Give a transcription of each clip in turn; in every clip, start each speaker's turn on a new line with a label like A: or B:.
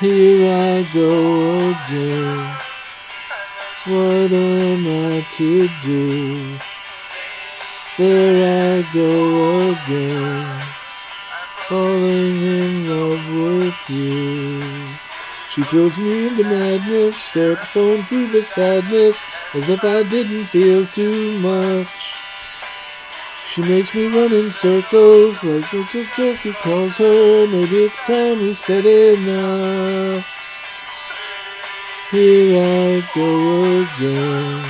A: Here I go again. What am I to do? There I go again. Falling in love with you. She throws me into madness, the phone through the sadness, as if I didn't feel too much. She makes me run in circles like Richard Turkey calls her. Maybe it's time we said enough. Here I go again.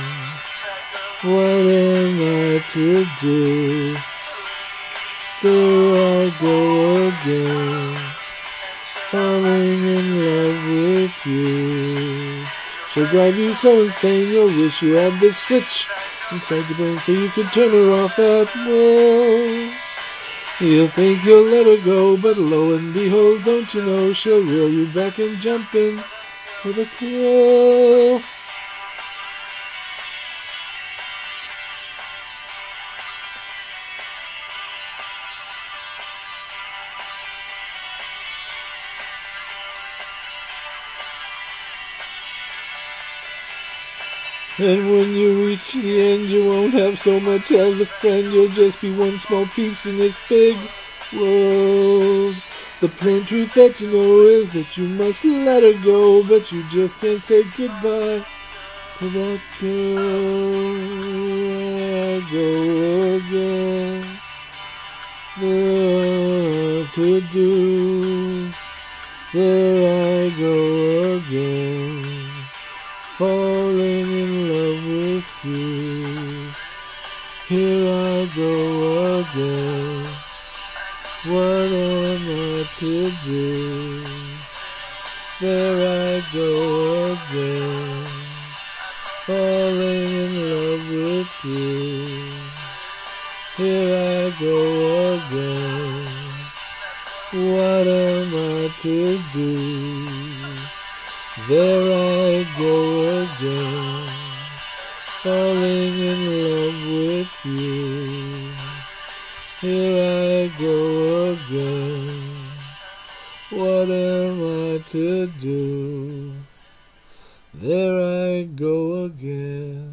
A: What am I to do? There I go again. Falling in love with you. She'll drive you so insane you'll wish you had the switch inside your brain so you can turn her off at will. You'll think you'll let her go, but lo and behold, don't you know she'll reel you back and jump in for the kill. And when you reach the end, you won't have so much as a friend. You'll just be one small piece in this big world. The plain truth that you know is that you must let her go, but you just can't say goodbye to that girl. Go again. There to do. There I go again falling in love with you. Here I go again. What am I to do? There I go again. Falling in love with you. Here I go again. What am I to do? There I go again, falling in love with you. Here I go again, what am I to do? There I go again.